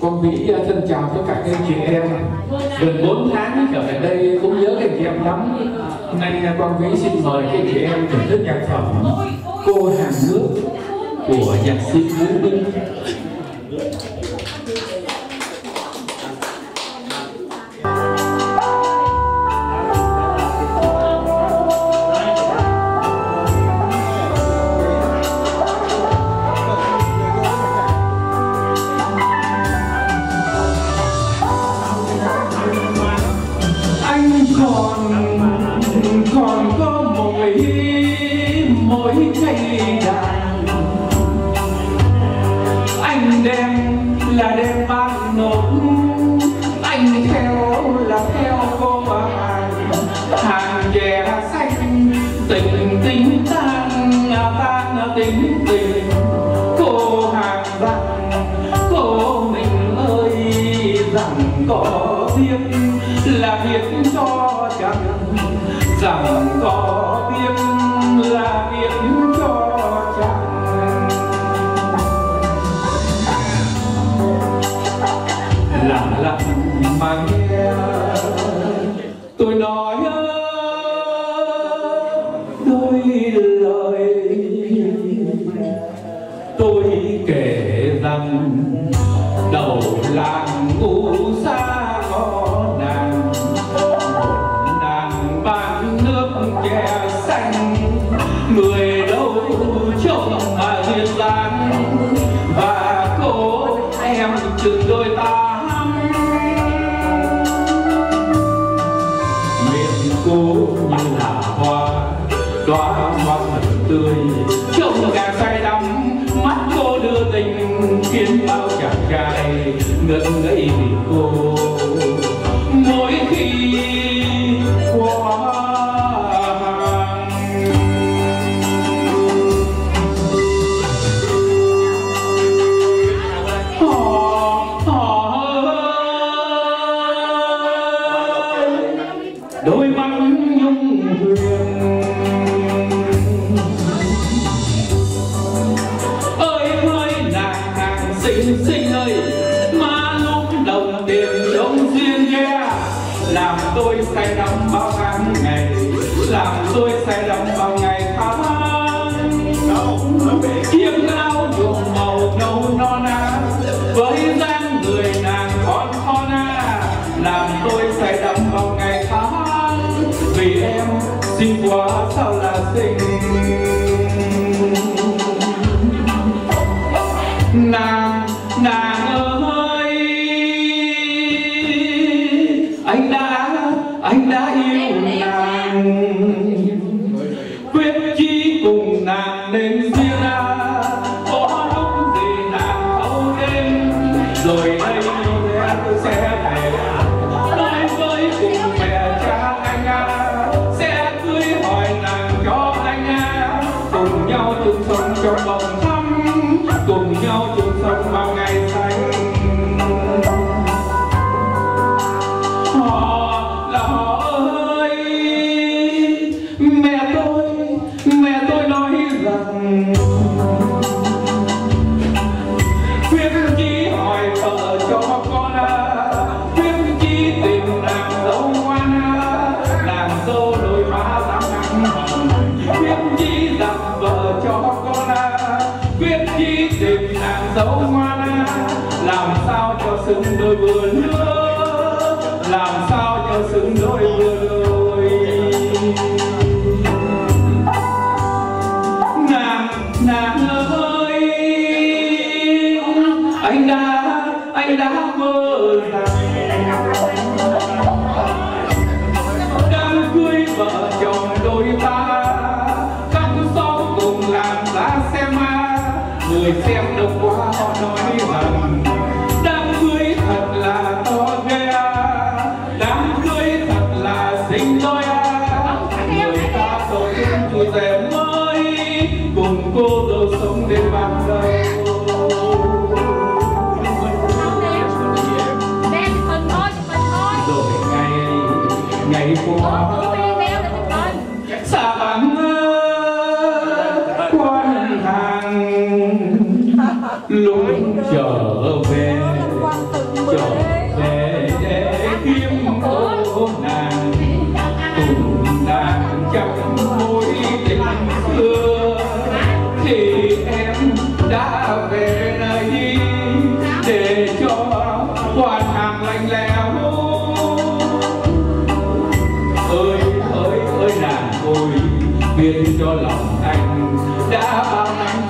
con vĩ xin thân chào tất cả các anh chị em. Gần 4 tháng trở về đây cũng nhớ các anh chị em lắm. Hôm nay à, con vĩ xin mời các anh chị em thưởng thức nhạc phẩm cô hàng nước của nhạc sĩ vũ minh còn còn có mỗi mỗi cây đàn. Anh đem là đem bác nộp anh theo là theo cô hàng hàng chè xanh, tình tình tan à tan à tình tình. Rằng có biết là biết cho chẳng lặng lặng mà nghe, tôi nói đôi lời tôi kể rằng đầu làng u xa đóa hoa thật tươi. Làm tôi say đắm vào ngày tháng chiếc áo nhuộm màu nâu non á, với dáng người nàng con con á, làm tôi say đắm vào ngày tháng vì em xinh quá, sao là xinh? Nàng cùng nàng nên duyên à có lúc gì nàng thâu đêm rồi đây tôi sẽ về nói với cùng mẹ cha anh à sẽ cưới hỏi nàng cho anh à. Cùng nhau chung sống trong vòng thăm cùng nhau chung sống bao người xem đông quá họ nói rằng đám cưới thật là to ghê đám cưới thật là xinh đôi người ta rồi vui vẻ ngày qua. Xa vắng quan hàng. Luôn trở về trở về để kiếm cô nàng. Cùng nàng trong mối tình xưa. Thì em đã về tôi biết cho lòng anh đã bao năm